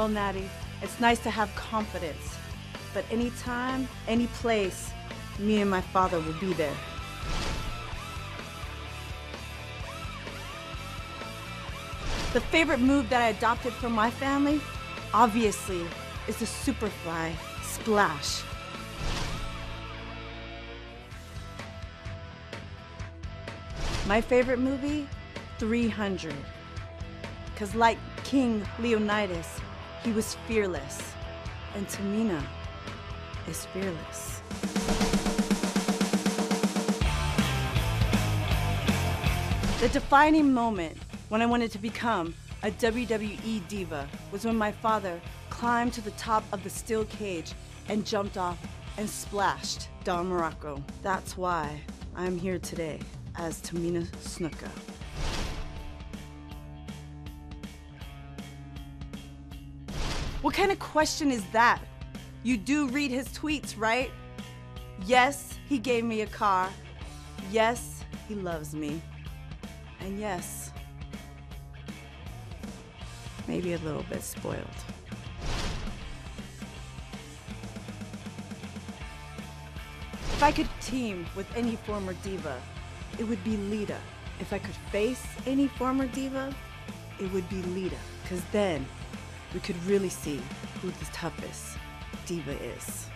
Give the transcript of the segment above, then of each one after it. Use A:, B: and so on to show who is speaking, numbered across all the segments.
A: Well, Natty, it's nice to have confidence. But anytime, any place, me and my father will be there. The favorite move that I adopted from my family, obviously, is the Superfly Splash. My favorite movie, 300. Because like King Leonidas, he was fearless. And Tamina is fearless. The defining moment when I wanted to become a WWE diva was when my father climbed to the top of the steel cage and jumped off and splashed Don Muraco. That's why I'm here today as Tamina Snuka. What kind of question is that? You do read his tweets, right? Yes, he gave me a car. Yes, he loves me. And yes, maybe a little bit spoiled. If I could team with any former diva, it would be Lita. If I could face any former diva, it would be Lita. Because then we could really see who the toughest diva is.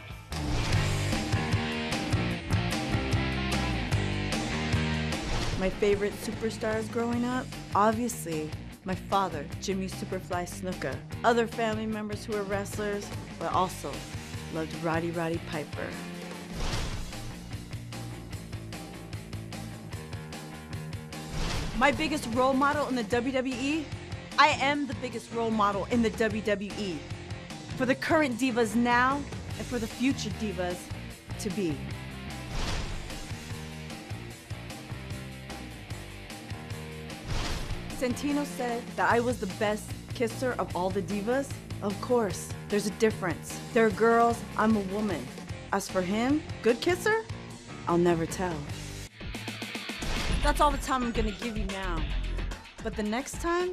A: My favorite superstars growing up? Obviously, my father, Jimmy Superfly Snuka. Other family members who were wrestlers, but also loved Rowdy Roddy Piper. My biggest role model in the WWE? I am the biggest role model in the WWE. For the current divas now, and for the future divas to be. Santino said that I was the best kisser of all the divas. Of course, there's a difference. They're girls, I'm a woman. As for him, good kisser? I'll never tell. That's all the time I'm gonna give you now. But the next time,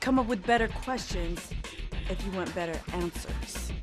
A: come up with better questions if you want better answers.